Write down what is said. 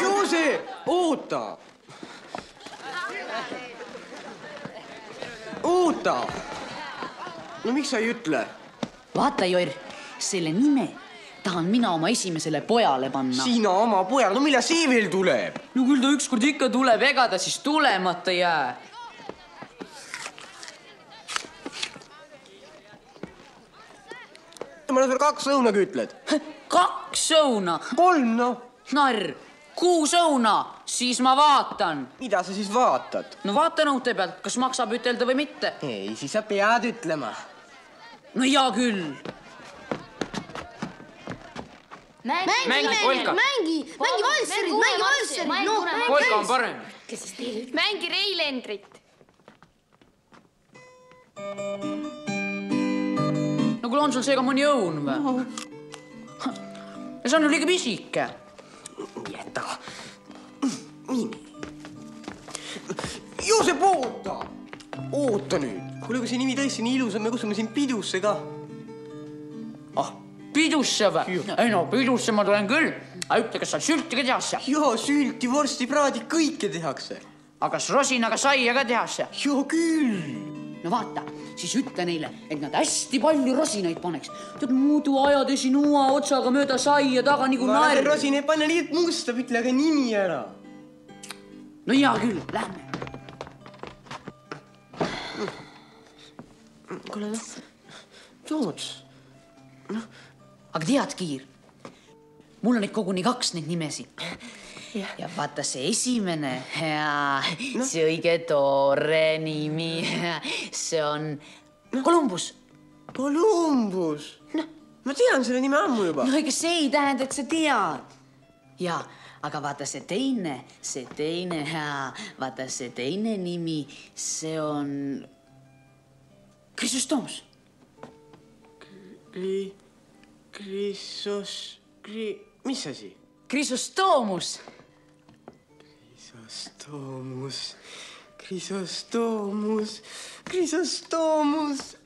Juuse, oota. oota. no miks sa ei ütle? vaata, Joir, selle nime tahan mina oma esimesele pojale panna. sina oma pojale, no millal see veel tuleb? no küll ta ükskord ikka tuleb, ega ta siis tulemata ei jää. ma olen sulle kaks õuna kütled. Kaks õuna, kolm noh. narr, kuus õuna, siis ma vaatan. mida sa siis vaatad? no vaata nõute pealt, kas maksab ütelda või mitte. ei, siis sa pead ütlema. no hea küll. mängi, Mängi, Polka. mängi, mängi valsserit, mängi valsserit, noh. Polka on parem. mängi Reilendrit. no kuule, on sul seega mõni õun või? see on ju liiga pisike. jäta. nii. Joosep, oota. oota nüüd. kuule, kui see nimi tõesti nii ilus on, me kutsume sind pidusse ka. ah, pidusse või? ei no pidusse ma tulen küll. aga ütle, kas seal sülti ka tehakse? ja sülti, vorsti, praadi, kõike tehakse. aga kas rosinaga saia ka tehakse? ja küll. No vaata, siis ütle neile, et nad hästi palju rosinaid paneks. tead, muidu ajad siin uue otsaga mööda saia taga nagu naer. rosinaid panna nii, et mustab, ütle aga nimi ära. no hea küll, lähme. kuule noh, Toots. aga tead, Kiir, mul on neid koguni kaks neid nimesid. Ja vaata see esimene, see õige tore nimi, see on Kolumbus. Columbus. noh, ma tean selle nime ammu juba. no ega see ei tähenda, et sa tead. ja, aga vaata see teine, see teine, vaata see teine nimi, see on Chrysostomos. Kri-, Krisos, Kri-, mis asi? Chrysostomus. Krisostomus, Krisostomus, Krisostomus.